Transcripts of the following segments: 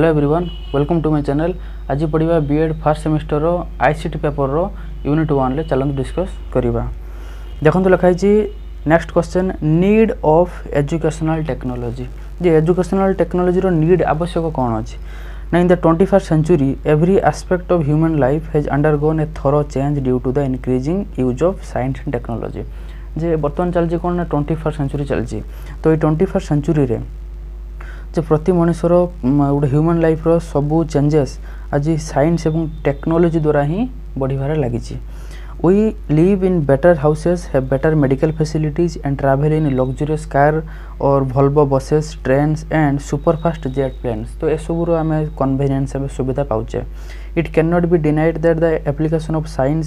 Hello everyone welcome to my channel ଆଜି ପଢ଼ିବା B Ed first ସେମିଷ୍ଟରର ଆଇ ସି ଟି ପେପରର ୟୁନିଟ୍ ୱାନ୍ରେ ଚାଲନ୍ତୁ ଡିସ୍କସ୍ କରିବା ଦେଖନ୍ତୁ ଲେଖାହେଇଛି next question need of educational technology ଯେ ଏଜୁକେସନାଲ୍ ଟେକ୍ନୋଲୋଜିର ନିଡ୍ ଆବଶ୍ୟକ କ'ଣ ଅଛି Now, in the 21st century, every aspect of human life has undergone a thorough change due to the increasing use of science and technology. যে বর্তমান চলছে কোন না টোয়েন্টি ফার্স্ট সেঞ্চুরি চলছে তো এই টোয়েন্টি ফার্স্ট সেঞ্চুরি ଯେ ପ୍ରତି ମଣିଷର ଗୋଟେ ହ୍ୟୁମାନ୍ ଲାଇଫ୍ର ସବୁ ଚେଞ୍ଜେସ୍ ଆଜି ସାଇନ୍ସ ଏବଂ ଟେକ୍ନୋଲୋଜି ଦ୍ୱାରା ହିଁ ବଢ଼ିବାରେ ଲାଗିଛି we live in better houses have better medical facilities and travel in luxurious car or Volvo buses trains and superfast jet planes ତ ଏସବୁରୁ ଆମେ କନଭିନିଏନ୍ସ ଆମେ ସୁବିଧା ପାଉଛେ it can not be denied that the application of science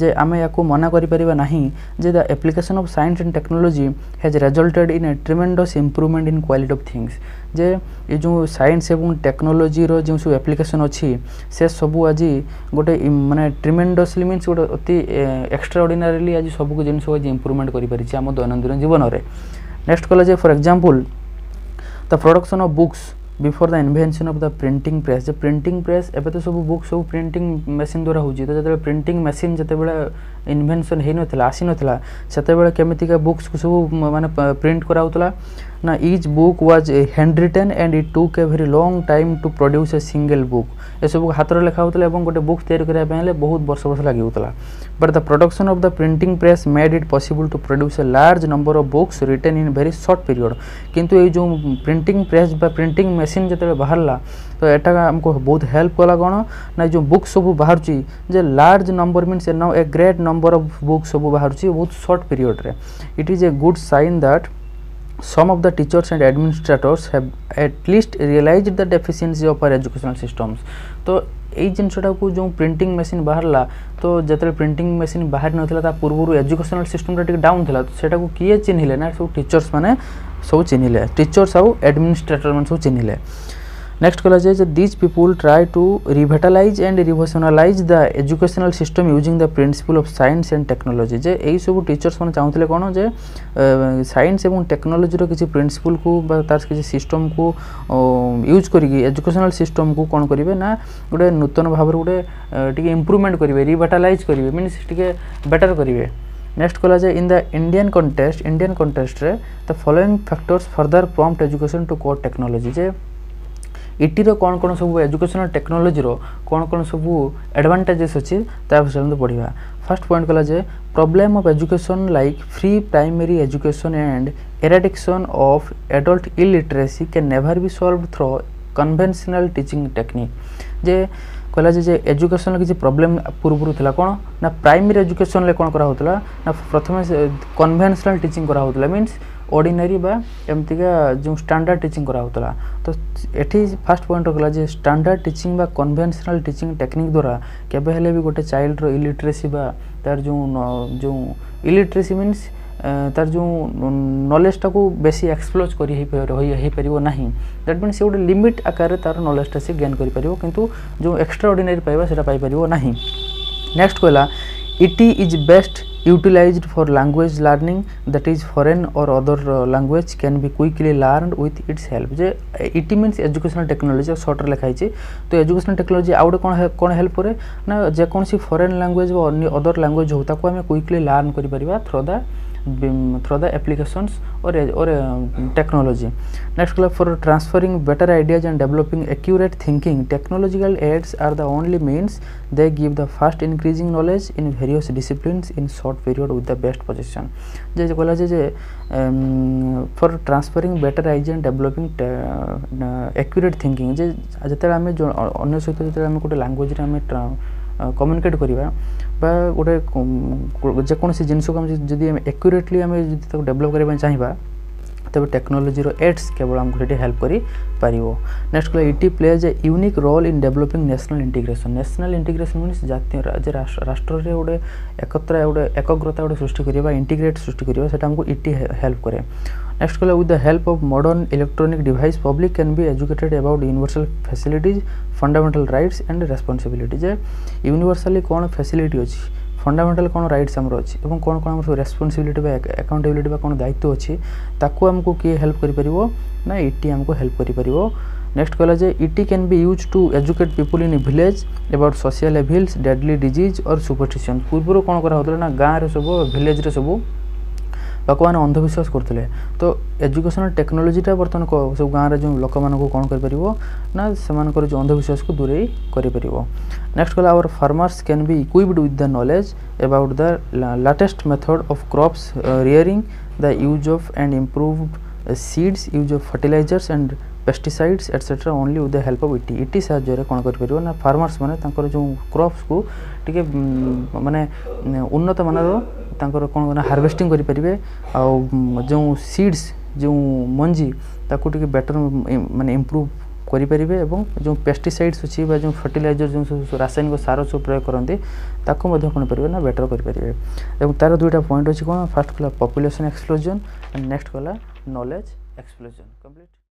যে আমি ইয়াকু মনা করিপারিবা নাহি যে the application of science and technology has resulted in a tremendous improvement in quality of things যে ଏ ଯେଉଁ ସାଇନ୍ସ ଏବଂ ଟେକ୍ନୋଲୋଜିର ଯେଉଁ ସବୁ ଆପ୍ଲିକେସନ୍ ଅଛି ସେ ସବୁ ଆଜି ଗୋଟେ ମାନେ ଟ୍ରିମେଣ୍ଡସଲି ମିନ୍ସ ଗୋଟେ ଅତି ଏକ୍ସଟ୍ରା ଅର୍ଡ଼ିନାରିଲି ଆଜି ସବୁକୁ ଜିନିଷ ଆଜି ଇମ୍ପ୍ରୁଭମେଣ୍ଟ କରିପାରିଛି ଆମ ଦୈନନ୍ଦିନ ଜୀବନରେ ନେକ୍ସଟ କଲା ଯେ for example the production of books before the invention of the printing press ଯେ ପ୍ରିଣ୍ଟିଂ ପ୍ରେସ୍ ଏବେ ତ ସବୁ ବୁକ୍ ସବୁ ପ୍ରିଣ୍ଟିଂ ମେସିନ୍ ଦ୍ୱାରା ହେଉଛି ତ ଯେତେବେଳେ ପ୍ରିଣ୍ଟିଂ ମେସିନ୍ ଯେତେବେଳେ ଇନଭେନ୍ସନ୍ ହେଇନଥିଲା ଆସିନଥିଲା ସେତେବେଳେ କେମିତିକା ବୁକ୍ସକୁ ସବୁ ମାନେ ପ୍ରିଣ୍ଟ କରାହେଉଥିଲା Now each book was handwritten and it took a very long time to produce a single book. ଏସବୁ ହାତରେ ଲେଖା ହେଉଥିଲା ଏବଂ ଗୋଟେ ବୁକ୍ ତିଆରି କରିବା ପାଇଁ ହେଲେ ବହୁତ ବର୍ଷ ବର୍ଷ ଲାଗିଯାଉଥିଲା but the production of the printing press made it possible to produce a large number of books return in very short period କିନ୍ତୁ ଏଇ ଯେଉଁ ପ୍ରିଣ୍ଟିଂ ପ୍ରେସ୍ ବା ପ୍ରିଣ୍ଟିଂ ମେସିନ୍ ଯେତେବେଳେ ବାହାରିଲା ତ ଏଟା ଆମକୁ ବହୁତ ହେଲ୍ପ କଲା କ'ଣ ନା ଯେଉଁ ବୁକ୍ ସବୁ ବାହାରୁଛି ଯେ large number means a great number of book ସବୁ ବାହାରୁଛି ବହୁତ short ପିରିୟଡ଼ରେ it is a good sign that some of the teachers and administrators have at least realized the deficiency of our educational systems तो এই জিনিসটাকে যে printing machine বাহারা তো যেতে printing machine বাহারি নথিলা তা পূর্বর এজুকেশনাল সিস্টমটা টিকে ডাউন লা তো সেটা কিয়ে চিহ্নিলে না সব টিচর্স মানে সব চিহ্নিলে টিচর্স আউ আডমিনিস্ট্রেটর মানে সব চিহ্নিলে Next collage is that these people try to revitalize and revolutionalize the educational system using the principle of science and technology जे यही सब teachers मन चाहूँथे कौन जे science एवं technology रो किसी principle को बा तार किसी system को use करिकी educational system को कौन करिवे ना उड़े नूतन भावर उड़े टिके improvement करिवे revitalize करिवे means टिके better करिवे नेक्स्ट कहला जाए in the Indian context Indian context रे the following factors further prompt education to core technology जे ଇଟିର କ'ଣ କ'ଣ ସବୁ ଏଜୁକେସନାଲ୍ ଟେକ୍ନୋଲୋଜିର କ'ଣ କ'ଣ ସବୁ ଆଡ଼ଭାଣ୍ଟେଜେସ୍ ଅଛି ତା ବିଷୟରେ ଆମେ ପଢ଼ିବା ଫାର୍ଷ୍ଟ ପଏଣ୍ଟ କଲା ଯେ problem of education like free primary education and eradication of adult illiteracy can never be solved through conventional teaching technique ଯେ କହିଲା ଯେ ଏଜୁକେସନ୍ର କିଛି ପ୍ରୋବ୍ଲେମ୍ ପୂର୍ବରୁ ଥିଲା କ'ଣ ନା ପ୍ରାଇମେରୀ ଏଜୁକେସନ୍ରେ କ'ଣ କରାହେଉଥିଲା ନା ପ୍ରଥମେ କନଭେନ୍ସନାଲ୍ ଟିଚିଂ କରାହେଉଥିଲା ମିନ୍ସ ଅର୍ଡ଼ିନାରୀ ବା ଏମିତିକା ଯେଉଁ ଷ୍ଟାଣ୍ଡାର୍ଡ଼ ଟିଚିଂ କରାହେଉଥିଲା ତ ଏଠି ଫାର୍ଷ୍ଟ ପଏଣ୍ଟ ରଖିଲା ଯେ ଷ୍ଟାଣ୍ଡାର୍ଡ଼ ଟିଚିଂ ବା କନଭେନ୍ସନାଲ୍ ଟିଚିଂ ଟେକ୍ନିକ୍ ଦ୍ୱାରା କେବେ ହେଲେ ବି ଗୋଟେ ଚାଇଲ୍ଡର ଇଲିଟ୍ରେସି ବା ତାର ଯେଉଁ ଯେଉଁ ଇଲିଟ୍ରେସି ମିନ୍ସ ତାର ଯେଉଁ ନଲେଜଟାକୁ ବେଶୀ ଏକ୍ସପ୍ଲୋଜ୍ କରି ହେଇପାରିବ ନାହିଁ ଦ୍ୟାଟ୍ ମିନ୍ସ ସେ ଗୋଟେ ଲିମିଟ୍ ଆକାରରେ ତାର ନଲେଜଟା ସେ ଗେନ୍ କରିପାରିବ କିନ୍ତୁ ଯେଉଁ ଏକ୍ସଟ୍ରା ଅର୍ଡ଼ିନାରୀ ପାଇବା ସେଇଟା ପାଇପାରିବ ନାହିଁ ନେକ୍ସଟ କହିଲା ET is best utilized for language learning that is foreign or other uh, language can be quickly learned with its help जे it means educational technology ଆଉ shortରେ ଲେଖା ହେଇଛି ତ educational technology ଆଉ ଗୋଟେ କ'ଣ କ'ଣ help କରେ ନା ଯେକୌଣସି foreign language ବା ଅନ୍ୟ other language ହଉ ତାକୁ ଆମେ quickly learn କରିପାରିବା through the through the applications or or uh, technology next club for transferring better ideas and developing accurate thinking technological aids are the only means they give the fast increasing knowledge in various disciplines in short short period with the best position જે બોલે છે જે for transferring better idea and developing accurate thinking જે ଯେତେବେଳେ ଆମେ ଅନ୍ୟ ସହିତ ଯେତେବେଳେ ଆମେ ଗୋଟେ ଲାଙ୍ଗୁଏଜରେ ଆମେ କମ୍ୟୁନିକେଟ୍ କରିବା ବା ଗୋଟେ ଯେକୌଣସି ଜିନିଷକୁ ଆମେ ଯଦି ଆମେ ଏକ୍ୟୁରେଟଲି ଆମେ ଯଦି ତାକୁ ଡେଭଲପ୍ କରିବା ପାଇଁ ଚାହିଁବା ତେବେ ଟେକ୍ନୋଲୋଜିର ଏଡ୍ସ କେବଳ ଆମକୁ ସେଠି ହେଲ୍ପ କରିପାରିବ ନେକ୍ସଟ କହିଲା ET plays a unique role in developing national integration national integration means ଜାତୀୟ ରାଷ୍ଟ୍ରରେ ଗୋଟେ ଏକତ୍ର ଗୋଟେ ଏକଗ୍ରତା ଗୋଟେ ସୃଷ୍ଟି କରିବା ଇଣ୍ଟିଗ୍ରେଟ୍ ସୃଷ୍ଟି କରିବା ସେଟା ଆମକୁ ଇଟି ହେଲ୍ପ କରେ ନେକ୍ସଟ କହିଲା with the help of modern electronic device public can be educated about universal facilities fundamental rights and responsibility ଯେ ୟୁନିଭର୍ସାଲି କ'ଣ ଫ୍ୟାସିଲିଟି ଅଛି फंडामेंटाल कौन रईट्स आमर अच्छी कौन कौन आम रेस्पनसबिलिट आकाउंटेबिलिट कौन दायित्व अच्छी ताकू आमको किए हेल्प कर ना इटी आमको हेल्प कर नेक्स्ट कहला जे ET can be use to educate people in village about social evils deadly disease और सुपरस्टिशन पूर्व कौन करा ना गाँव सब भिलेज सब ଲୋକମାନେ ଅନ୍ଧବିଶ୍ୱାସ କରୁଥିଲେ ତ ଏଜୁକେସନାଲ୍ ଟେକ୍ନୋଲୋଜିଟା ବର୍ତ୍ତମାନ ସବୁ ଗାଁରେ ଯେଉଁ ଲୋକମାନଙ୍କୁ କ'ଣ କରିପାରିବ ନା ସେମାନଙ୍କର ଯେଉଁ ଅନ୍ଧବିଶ୍ୱାସକୁ ଦୂରେଇ କରିପାରିବ ନେକ୍ସଟ ଗଲା our farmers can be equipped with the knowledge about the latest method of crops rearing the use of and improved seeds use of fertilizers and pesticides etcetera only with the help of ET ET ସାହାଯ୍ୟରେ କ'ଣ କରିପାରିବ ନା ଫାର୍ମର୍ସମାନେ ତାଙ୍କର ଯେଉଁ କ୍ରପ୍ସକୁ ଟିକେ ମାନେ ଉନ୍ନତମାନର ତାଙ୍କର କ'ଣ ନା ହାରଭେଷ୍ଟିଂ କରିପାରିବେ ଆଉ ଯେଉଁ ସିଡ଼୍ସ ଯେଉଁ ମଞ୍ଜି ତାକୁ ଟିକେ ବେଟର୍ ମାନେ ଇମ୍ପ୍ରୁଭ୍ କରିପାରିବେ ଏବଂ ଯେଉଁ ପେଷ୍ଟିସାଇଡ଼୍ସ ଅଛି ବା ଯେଉଁ ଫର୍ଟିଲାଇଜର୍ ଯେଉଁ ସବୁ ରାସାୟନିକ ସାର ସବୁ ପ୍ରୟୋଗ କରନ୍ତି ତାକୁ ମଧ୍ୟ କ'ଣ କରିବେ ନା ବେଟର୍ କରିପାରିବେ ଏବଂ ତା'ର ଦୁଇଟା ପଏଣ୍ଟ ଅଛି କ'ଣ ଫାର୍ଷ୍ଟ କଲା ପପୁଲେସନ୍ ଏକ୍ସପ୍ଲୋଜନ୍ ଆଣ୍ଡ ନେକ୍ସଟ କଲା ନଲେଜ୍ ଏକ୍ସପ୍ଲୋଜନ୍ କମ୍ପ୍ଲିଟ୍